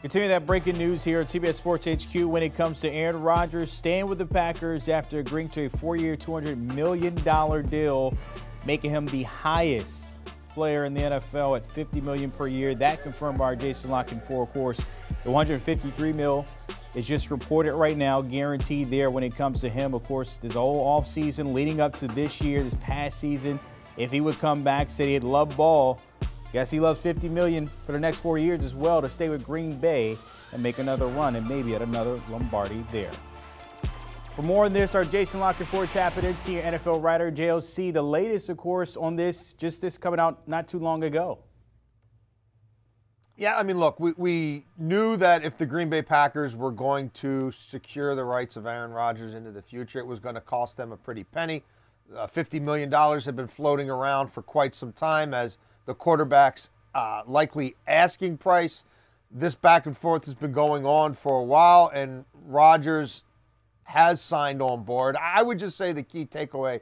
Continue that breaking news here at CBS Sports HQ when it comes to Aaron Rodgers staying with the Packers after agreeing to a four-year, $200 million deal, making him the highest player in the NFL at 50 million per year. That confirmed by our Jason Canfora, of course. The 153 mil is just reported right now, guaranteed there when it comes to him. Of course, this whole offseason leading up to this year, this past season, if he would come back, said he'd love ball, Guess he loves 50 million for the next four years as well to stay with Green Bay and make another run and maybe at another Lombardi there. For more on this, our Jason La Canfora tapping in, senior NFL writer, JLC. The latest, of course, on this, just this coming out not too long ago. Yeah, I mean, look, we, we knew that if the Green Bay Packers were going to secure the rights of Aaron Rodgers into the future, it was going to cost them a pretty penny. Uh, $50 million had been floating around for quite some time as the quarterback's uh, likely asking price. This back and forth has been going on for a while, and Rodgers has signed on board. I would just say the key takeaway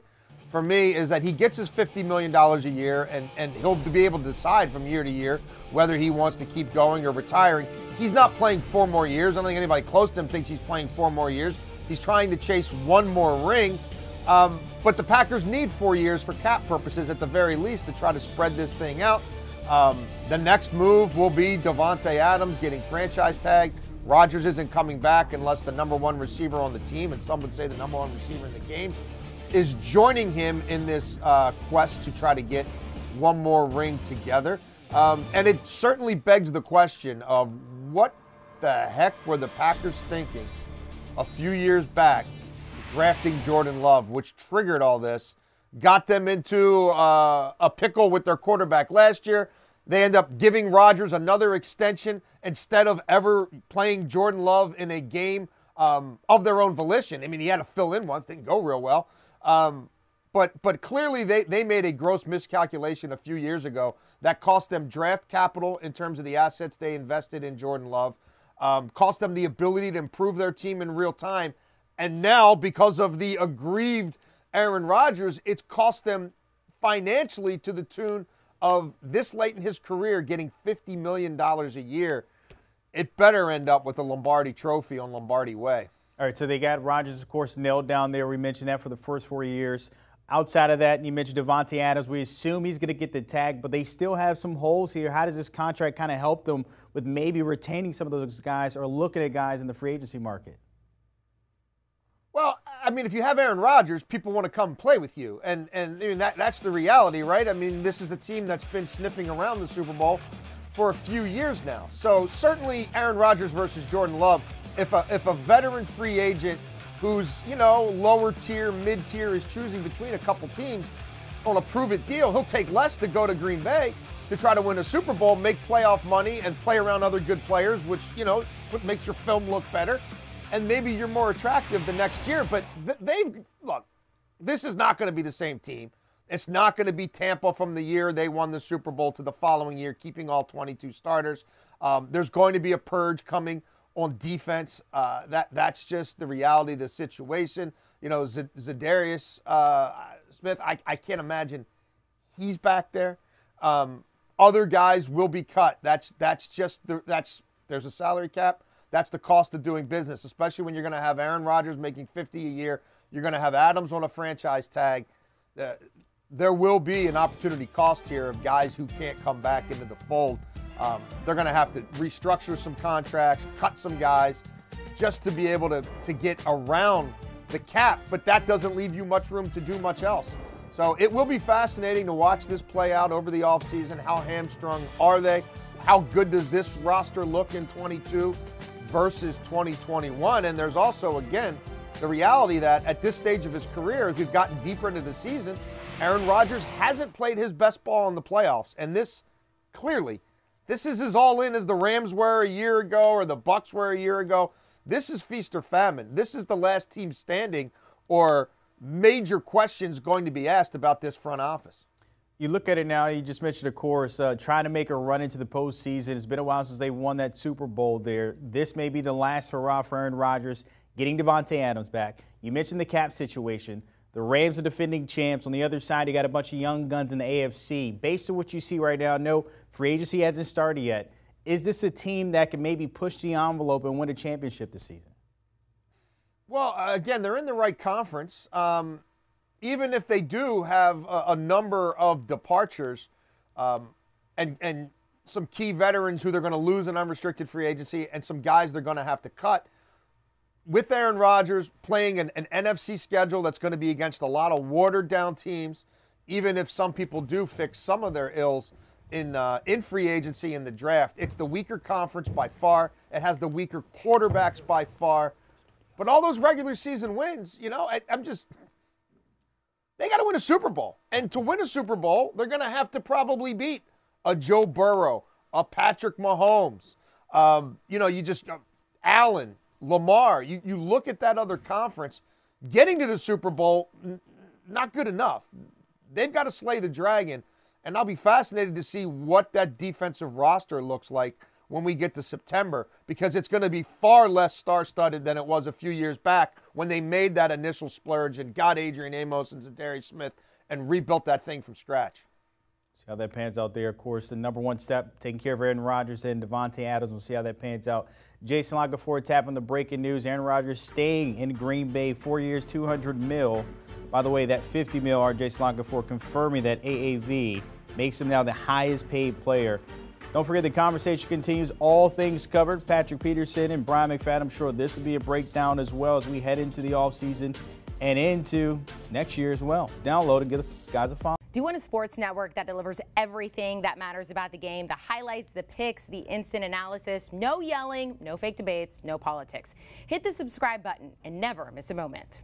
for me is that he gets his $50 million a year, and, and he'll be able to decide from year to year whether he wants to keep going or retiring. He's not playing four more years. I don't think anybody close to him thinks he's playing four more years. He's trying to chase one more ring. Um, but the Packers need four years for cap purposes at the very least to try to spread this thing out. Um, the next move will be Davante Adams getting franchise tag. Rodgers isn't coming back unless the number one receiver on the team, and some would say the number one receiver in the game, is joining him in this uh, quest to try to get one more ring together. Um, and it certainly begs the question of what the heck were the Packers thinking a few years back drafting Jordan Love, which triggered all this, got them into uh, a pickle with their quarterback last year. They end up giving Rodgers another extension instead of ever playing Jordan Love in a game um, of their own volition. I mean, he had to fill in once, didn't go real well. Um, but but clearly they, they made a gross miscalculation a few years ago that cost them draft capital in terms of the assets they invested in Jordan Love, um, cost them the ability to improve their team in real time, and now, because of the aggrieved Aaron Rodgers, it's cost them financially to the tune of this late in his career getting $50 million a year. It better end up with a Lombardi trophy on Lombardi Way. All right, so they got Rodgers, of course, nailed down there. We mentioned that for the first four years. Outside of that, you mentioned Davante Adams. We assume he's going to get the tag, but they still have some holes here. How does this contract kind of help them with maybe retaining some of those guys or looking at guys in the free agency market? I mean, if you have Aaron Rodgers, people want to come play with you, and and I mean, that that's the reality, right? I mean, this is a team that's been sniffing around the Super Bowl for a few years now. So certainly, Aaron Rodgers versus Jordan Love. If a if a veteran free agent who's you know lower tier, mid tier is choosing between a couple teams on a prove it deal, he'll take less to go to Green Bay to try to win a Super Bowl, make playoff money, and play around other good players, which you know makes your film look better and maybe you're more attractive the next year. But th- they've look, this is not going to be the same team. It's not going to be Tampa from the year they won the Super Bowl to the following year, keeping all 22 starters. Um, there's going to be a purge coming on defense. Uh, that that's just the reality of the situation. You know, Z- Za'Darius uh, Smith. I, I can't imagine he's back there. Um, other guys will be cut. That's that's just the, that's there's a salary cap. That's the cost of doing business, especially when you're going to have Aaron Rodgers making 50 a year. You're going to have Adams on a franchise tag. Uh, there will be an opportunity cost here of guys who can't come back into the fold. Um, they're going to have to restructure some contracts, cut some guys, just to be able to, to get around the cap. But that doesn't leave you much room to do much else. So it will be fascinating to watch this play out over the offseason. How hamstrung are they? How good does this roster look in 22? Versus 2021. And there's also, again, the reality that at this stage of his career, as we've gotten deeper into the season, Aaron Rodgers hasn't played his best ball in the playoffs. And this clearly, this is as all in as the Rams were a year ago or the Bucs were a year ago. This is feast or famine. This is the last team standing or major questions going to be asked about this front office. You look at it now, you just mentioned, of course, uh, trying to make a run into the postseason. It's been a while since they won that Super Bowl there. This may be the last hurrah for Aaron Rodgers, getting Davante Adams back. You mentioned the cap situation. The Rams are defending champs. On the other side, you got a bunch of young guns in the AFC. Based on what you see right now, no free agency hasn't started yet. is this a team that can maybe push the envelope and win a championship this season? Well, again, they're in the right conference. Um, even if they do have a, a number of departures um, and, and some key veterans who they're going to lose in unrestricted free agency and some guys they're going to have to cut, with Aaron Rodgers playing an, an NFC schedule that's going to be against a lot of watered down teams, even if some people do fix some of their ills in uh, in free agency in the draft. It's the weaker conference by far. It has the weaker quarterbacks by far. But all those regular season wins, you know, I, I'm just they got to win a Super Bowl, and to win a Super Bowl, they're going to have to probably beat a Joe Burrow, a Patrick Mahomes. Um, you know, you just uh, Allen, Lamar. You you look at that other conference, getting to the Super Bowl, n- not good enough. They've got to slay the dragon. And I'll be fascinated to see what that defensive roster looks like when we get to September because it's going to be far less star studded than it was a few years back when they made that initial splurge and got Adrian Amos and Za'Darius Smith and rebuilt that thing from scratch. See how that pans out there. Of course, the number one step, taking care of Aaron Rodgers and Davante Adams. We'll see how that pans out. Jason La Canfora tapping the breaking news. Aaron Rodgers staying in Green Bay, four years, 200 mil. By the way, that 50 mil, RJ Canfora confirming that AAV makes him now the highest paid player. Don't forget the conversation continues. All things covered. Patrick Peterson and Bryant McFadden. I'm sure this will be a breakdown as well as we head into the offseason and into next year as well. Download and give the guys a follow. Do you want a sports network that delivers everything that matters about the game? The highlights, the picks, the instant analysis, no yelling, no fake debates, no politics. Hit the subscribe button and never miss a moment.